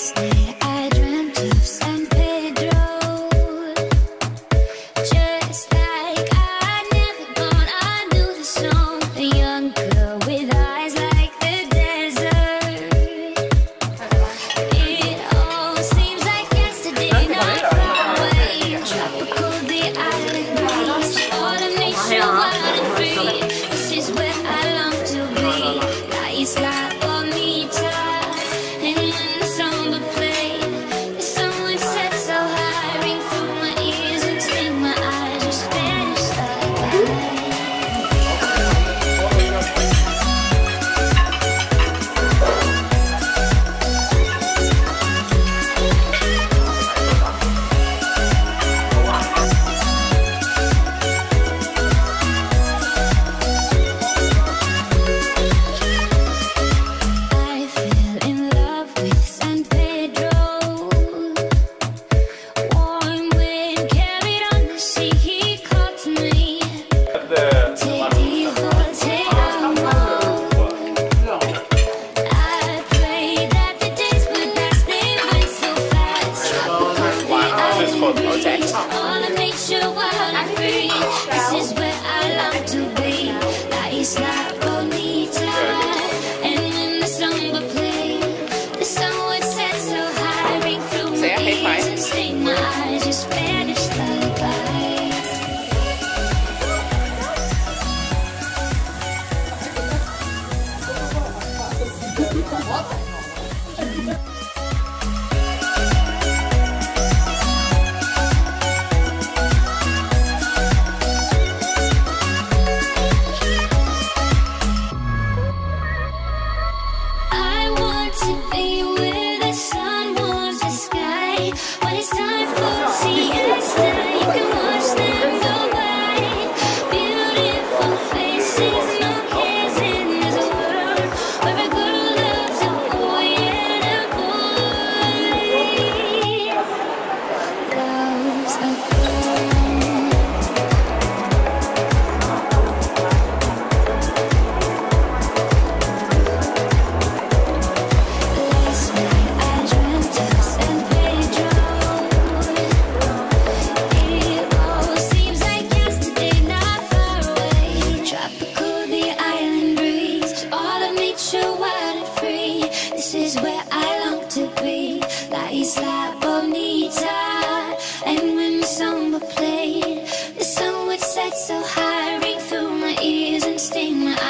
stay. night. high five. wasting my